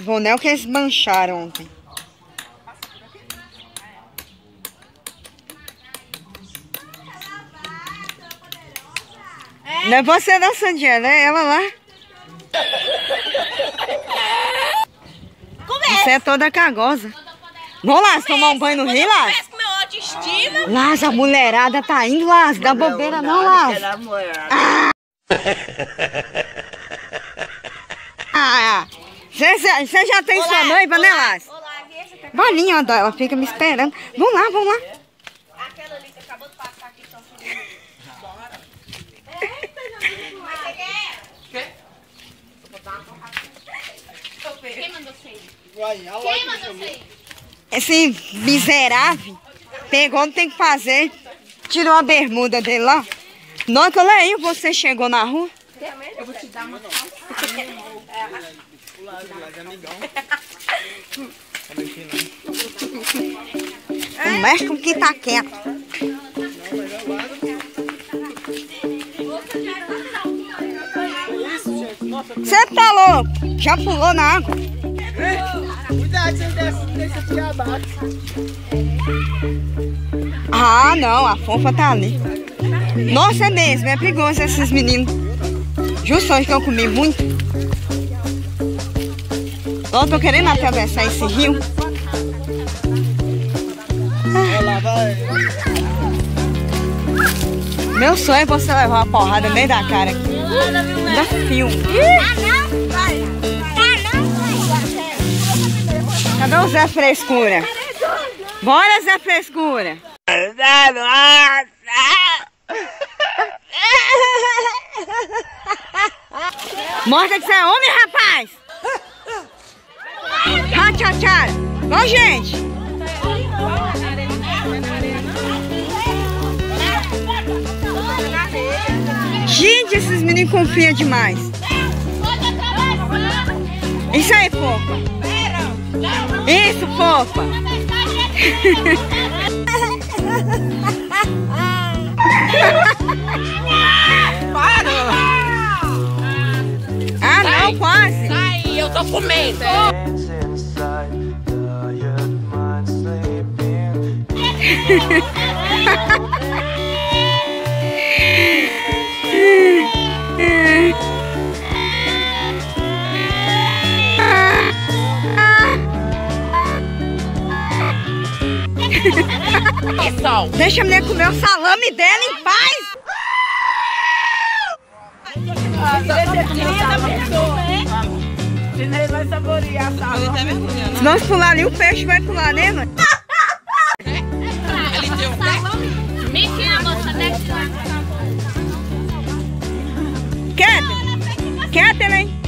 Vonel que eles mancharam ontem. Não é você não, Sandiela, é ela lá. Você é toda cagosa. Vamos lá, tomar um banho no rio, autoestima. Lázaro, a mulherada tá indo, Lázaro. Dá bobeira não, Lázaro. Ah, você já tem sua noiva, né? Olá, e essa aqui? Valinha, ó, ela fica me esperando. Vamos lá, vamos lá. Aquela ali que acabou de passar aqui. Então, Bora. Eita, Quem mandou? Quem? Esse miserável pegou, não tem que fazer. Tirou a bermuda dele lá. Hora que eu leio, você chegou na rua. Eu vou te dar uma. O médico que tá quieto. Você tá louco? Já pulou na água? Cuidado, você desce, aqui abaixo. Ah, não, a fofa tá ali. Nossa, é mesmo, é perigoso esses meninos. Justo hoje que eu comi muito. Ó, tô querendo atravessar esse rio. Meu sonho é você levar uma porrada meio da cara aqui. Da filme. Cadê o Zé Frescura? Bora, Zé Frescura. Mostra que você é homem, rapaz. Ah, tchau, tchau. Ô, gente. Esses meninos confiam demais. Isso aí, fofa. Isso, fofa. Ah, não, quase. Ai, eu tô comendo. Sol. Deixa a mulher comer o salame dela em paz. Se nós pular ali, o peixe vai pular, né, mãe? Mentira, moça. Desce lá. Quer? Quer, hein?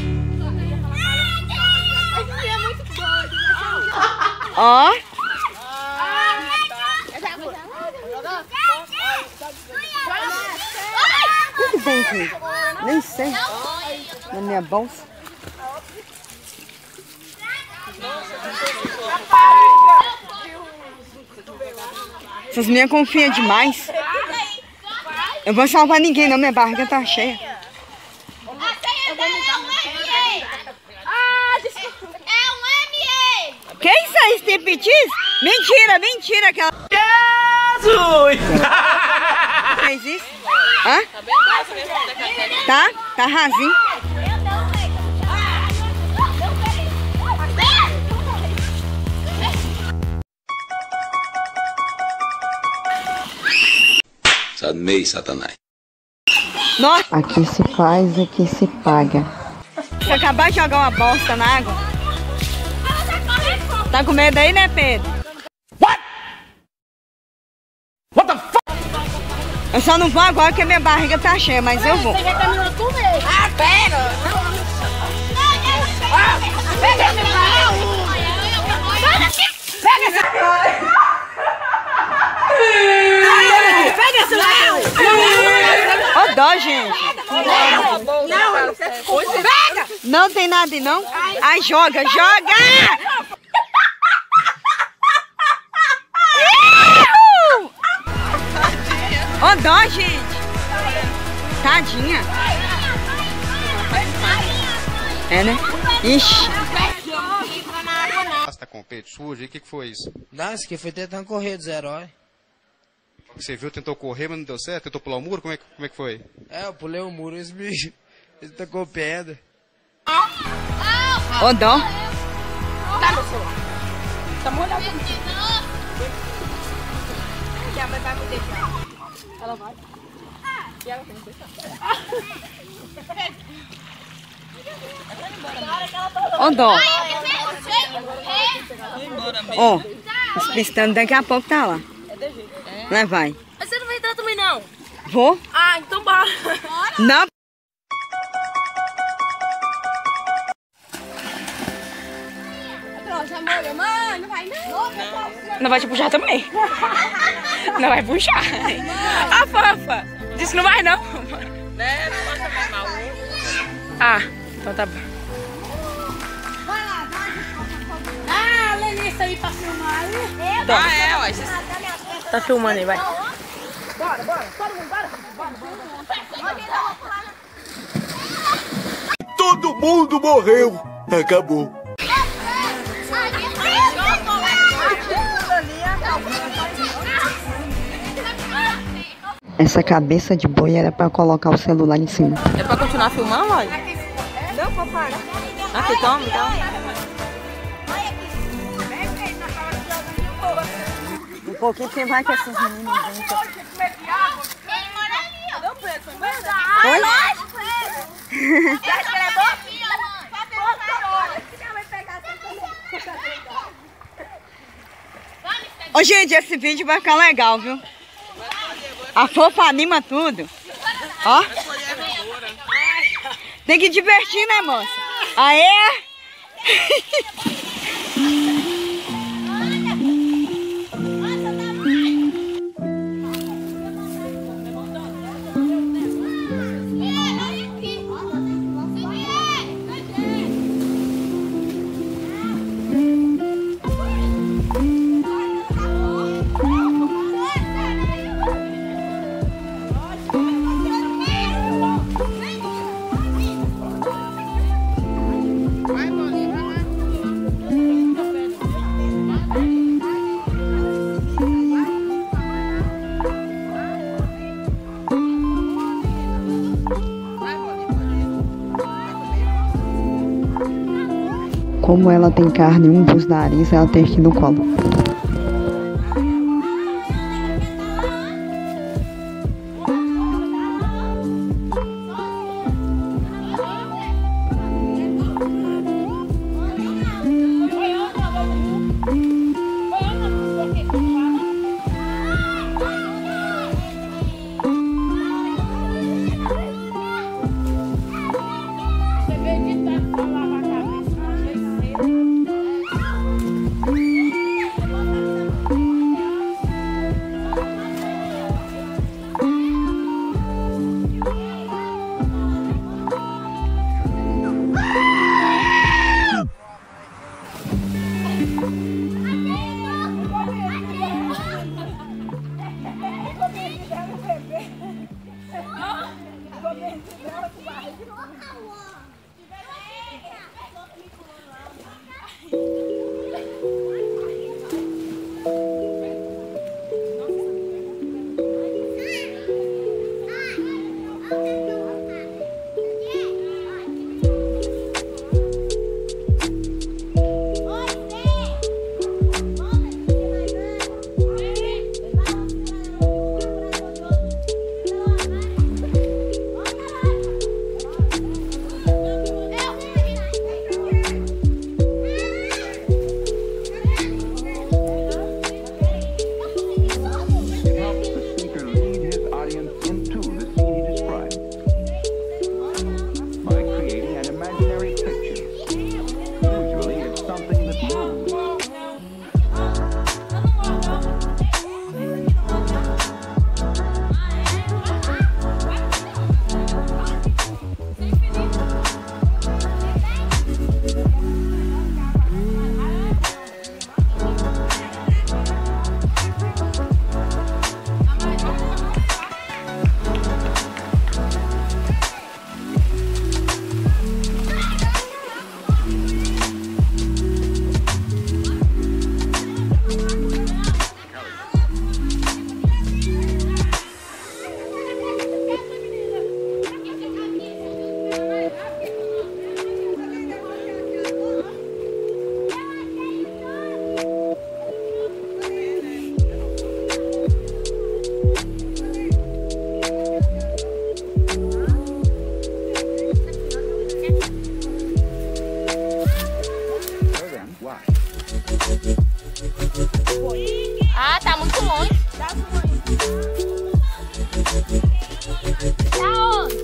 Ó. Nem sei. Na minha bolsa. Essas minhas confiam demais. Eu vou salvar ninguém não, minha barriga tá cheia. Ah. É um. Que isso aí, striptease? Mentira, mentira que ela Jesus! fez isso. Hã? Tá? Tá rasinho. Sadmei Satanás. Nossa. Aqui se faz, aqui se paga. Se acabar de jogar uma bosta na água. Tá com medo aí, né, Pedro? What Eu só não vou agora porque minha barriga tá cheia, mas eu vou. Você já terminou de comer. Ah, pera. Ah, pega esse. Pega esse Pega esse. Ô, dó, gente. Não tem nada, não? Ai, joga, joga! Tadinha. É, né? Ixi. Tá com o peito sujo? E o que, que foi isso? Não, isso aqui foi tentando correr dos heróis. Você viu, tentou correr, mas não deu certo? Tentou pular o muro? Como é, que- como é que foi? É, eu pulei o muro, esse bicho. Ele tacou pedra. Ô, dó. Ô, dó. Ó, os pistando daqui a pouco tá lá. Lá vai. Mas você não vai entrar também, não? Vou? Ah, então bora. Não. Não vai te puxar também. Não vai puxar. A fofa. Disse não vai, não. Ah, então tá bom. Ah, Lenissa aí pra filmar aí. Ah, é, ué. Tá filmando aí, vai. Todo mundo morreu. Acabou. Essa cabeça de boi era pra colocar o celular em cima. É pra continuar filmando, olha? Não, papai. Aqui, toma, então. Um pouquinho que vai que esses meninos vêm. Ô, gente, esse vídeo vai ficar legal, viu? A fofa anima tudo. Ó. Tem que divertir, né, moça? Aê! Como ela tem carne um dos nariz, ela tem que no colo. Ah, tá muito longe. Tá, tá onde?